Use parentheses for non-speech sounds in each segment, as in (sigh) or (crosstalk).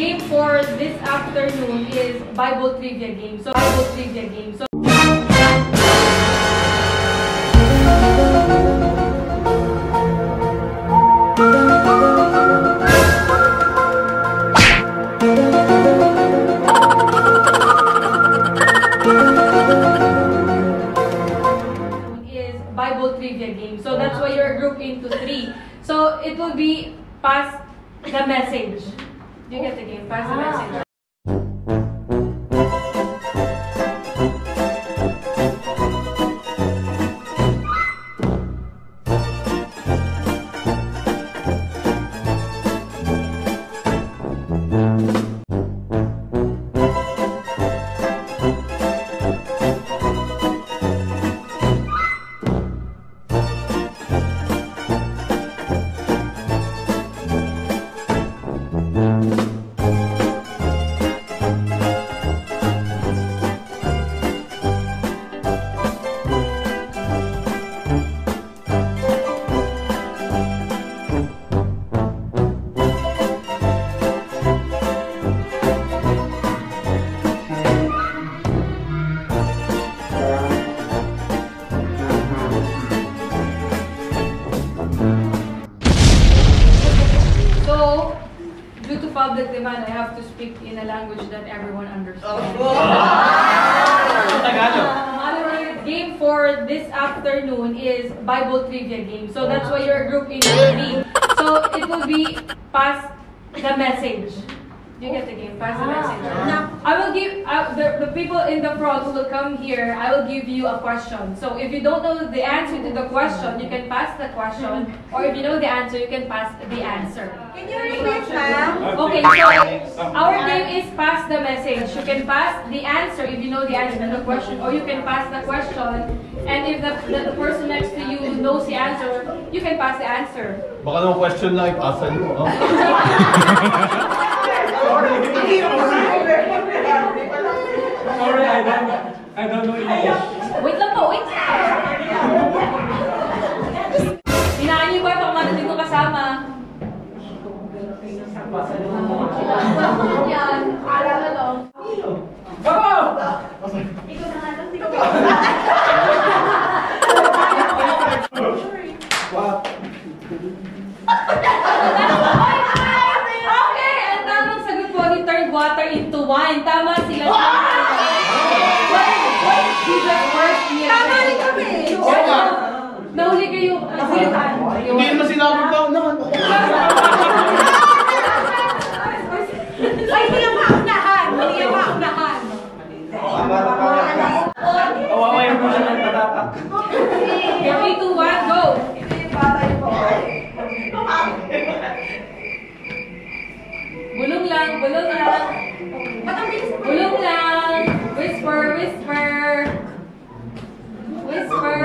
game for this afternoon is Bible trivia game. So Bible trivia game. So is Bible trivia game. So that's why you're grouped into three. So it will be pass the message. You get the game? Pass the message. Public demand, I have to speak in a language that everyone understands. (laughs) Tagalog. Other game for this afternoon is Bible trivia game. So that's why you're grouped into three. So it will be pass the message. Do you get the game? Pass the message. Now, I will give uh, the, the people in the front who will come here. I will give you a question. So if you don't know the answer to the question, you can pass the question, (laughs) or if you know the answer, you can pass the answer. Can you repeat, ma'am? Okay, so our game is pass the message. You can pass the answer if you know the answer to the question, or you can pass the question, and if the, the, the person next to you knows the answer, you can pass the answer. Baka naman question na ipasa niyo. Sorry, I don't, I don't know English. Wait lang po, wait. Hinaan niyo ba itong mga dito kasama? Yan, ala na lang. Okay, ang tamang sagot po ni turned water into wine. Tama sila. What what is Jesus first year? Tama rin kami. Oo nga. Nahuli kayo. Nasitan. Hindi naman sinabi ba na Ay, hindi yung maunahan. Hindi yung maunahan. Kawawa yung mga ng tatatak. Three, two, one, go! Bulong lang, bulong lang. Bulong lang. Whisper, whisper. Whisper.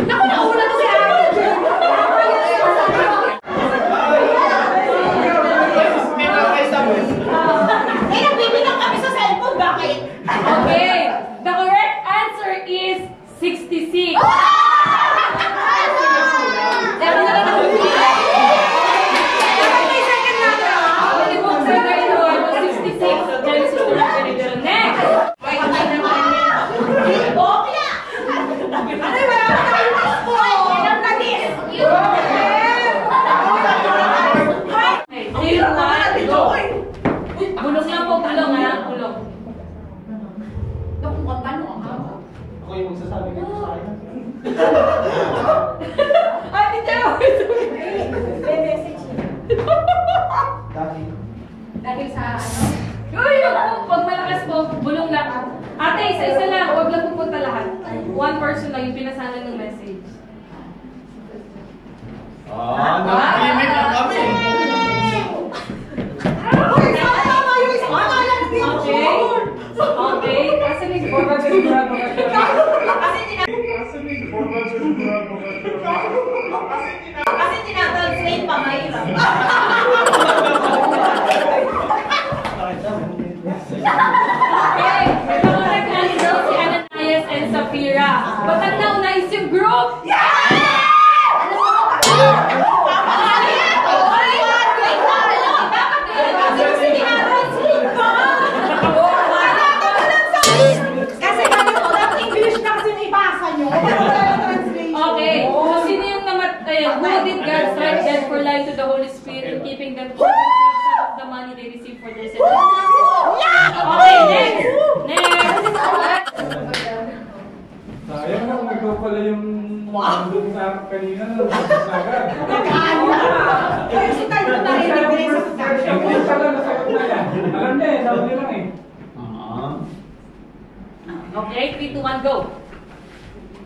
Naku, (laughs) nauna to si Ate. Hindi na kayo sabi. Eh, nagbibilang kami sa cellphone. Bakit? Okay. The correct answer is 66. Dapat na lang ako. Dapat may second na ka. Pwede mo sa kayo, 66. Genesis to Revelation. Next! Wait, patay naman yan. Bokla! Ay, wala ka tayong pasko. Ilang tanis. Okay, three, one, go. Bulong lang po, bulong ha, bulong. Ako yung magsasabi dito sa akin. Ay, di siya Dahil sa ano? Uy, naku, pag malakas po, bulong lang. Ate, isa-isa lang, huwag lang pupunta lahat. One person lang yung pinasanan ng message. Ah, kami. Yung isa. Akala na din. Okay? Okay? Kasi may forward to grab Kasi tina- Kasi tinatranslate pa mahirap. (laughs) ng Nice Group! Yeah! Na pala yung nandun sa kanina na nasasagat. Kasi tayo na tayo nagbigay sa pagkain. Hindi pala nasagot na yan. Alam eh, sabi lang eh. Ah. Okay, 3, 2, 1, go!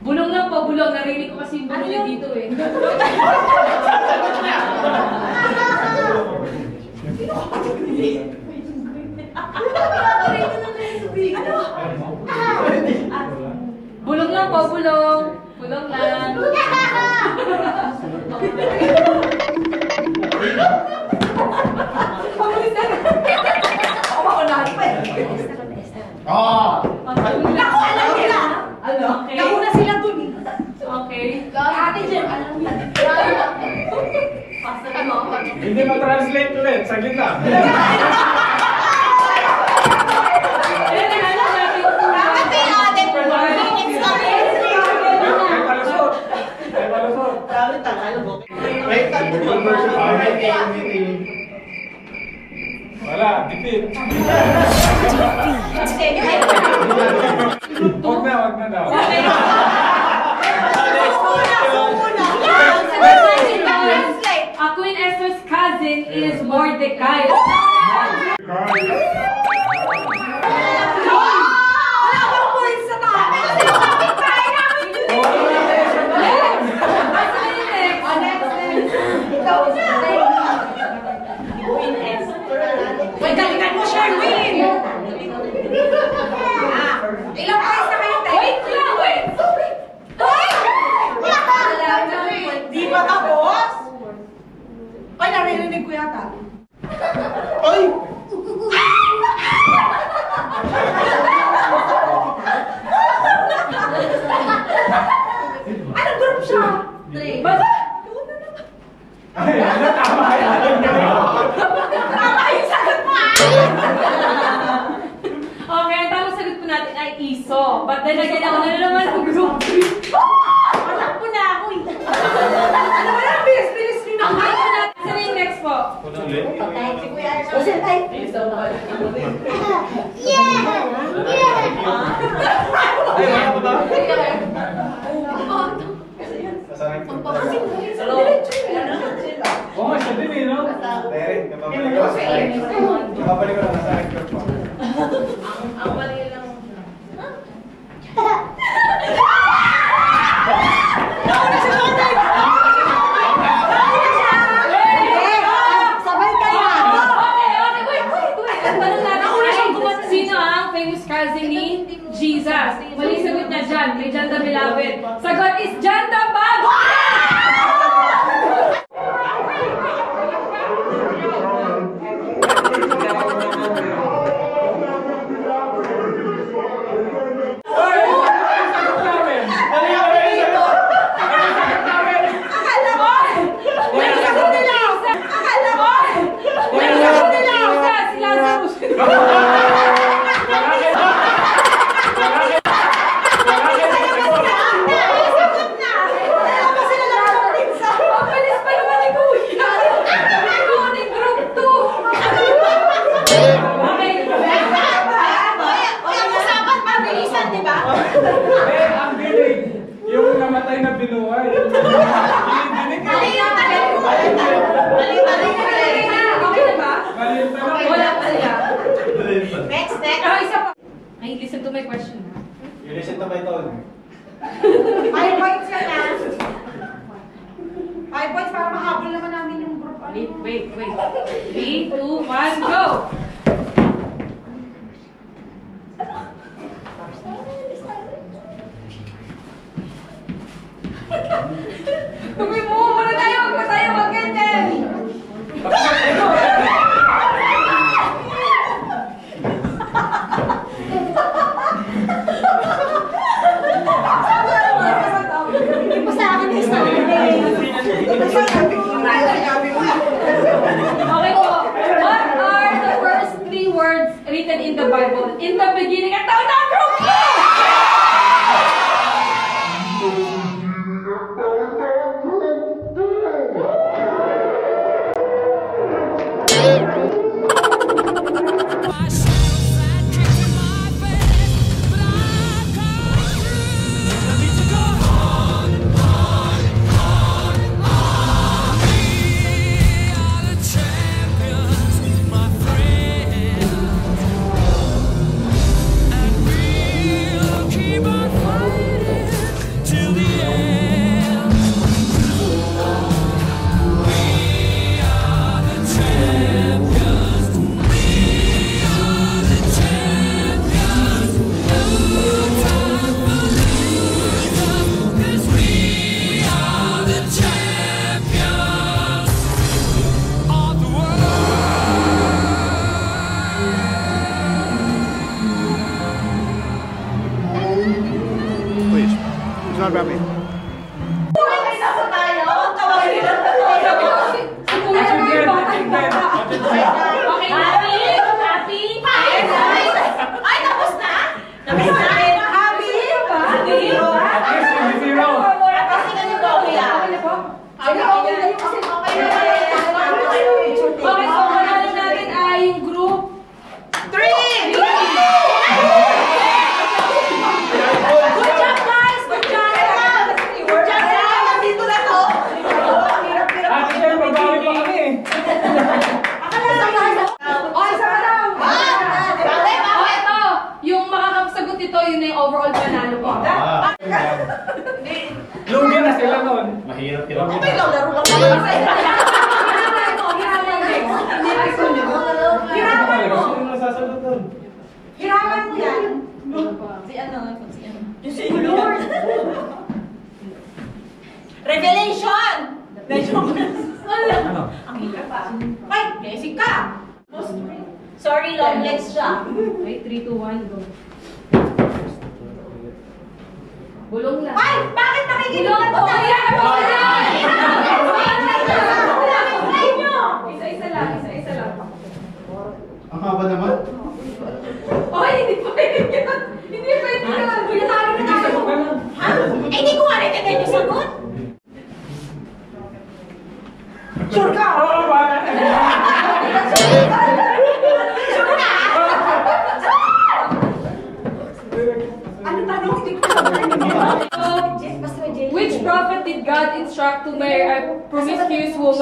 Bulong lang po, bulong. Narinig ko kasi yung bulong niya dito eh. (laughs) Bulong lang po, bulong. Bulong lang. (laughs) Wala, defeat. Huwag na, huwag na daw. Queen Esther's cousin is Mordecai. Wala akong points sa tabi. Kasi kapit tayo namin dun. Oh, next, next. Ikaw na. Uy, galingan mo, Sherwin. Ah, Ilang points na kayo, Tay? Wait lang, wait! Hoy! Di pa tapos? Ay, naririnig ko yata. Ay! Siya? Basta! Ay, ano, tama yan. Tama yung sagot mo ah! Okay, ang tamang sagot po natin ay ISO. But then again, ako na naman ang group 3. Alam ko na ako eh. Ano ba yan? Bilis-bilis nyo na. Ang ano natin, saan yung next po? Ulit? Si Kuya Arnold. Kasi tayo. Ay, wala pa Papai points para mahabol naman namin yung group. Ano? Wait, wait, wait. 3, 2, 1, go! Hirap-hirap. Okay, ikaw laro lang naman kasi. Hiraman mo yan. Si ano, ano. si Lord. Revelation! Medyo Ano? Ang hirap pa. Ay, basic ka! Sorry, long legs siya. Wait, 3, 2, 1, go. Gulong lang. Ay! Bakit nakikilungan mo tayo? Gulong lang!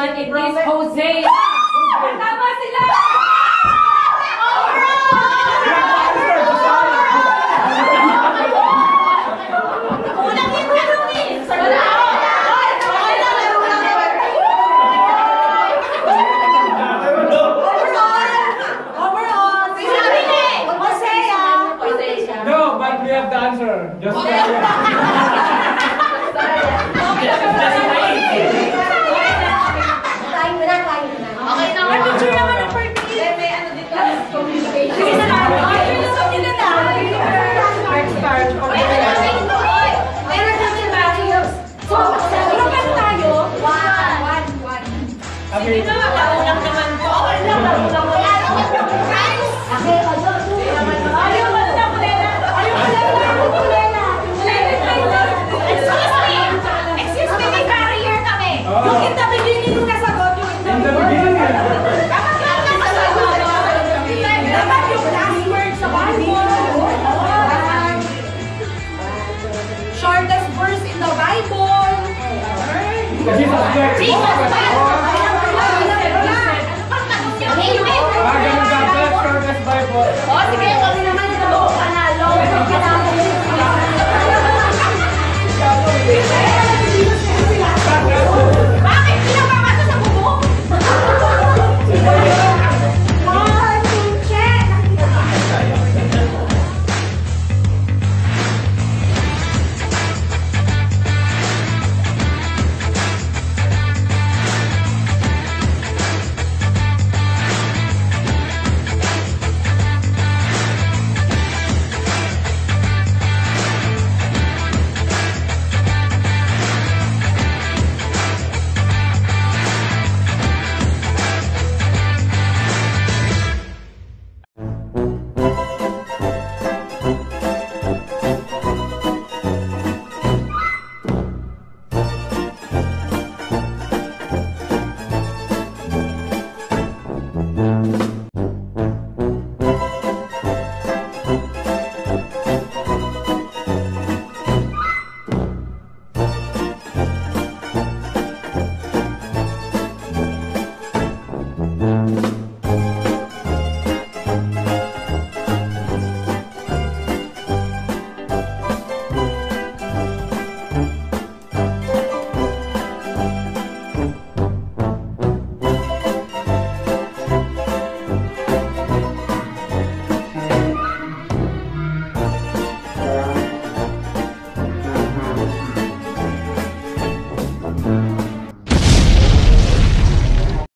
one. It is Jose. (laughs) Shortest verse in the Bible. Jesus Christ. Ah, Jesus Christ. Amen. Ah, ganun ba? Shortest Bible. O, sige. Huwag naman ito. Panalo. Huwag naman.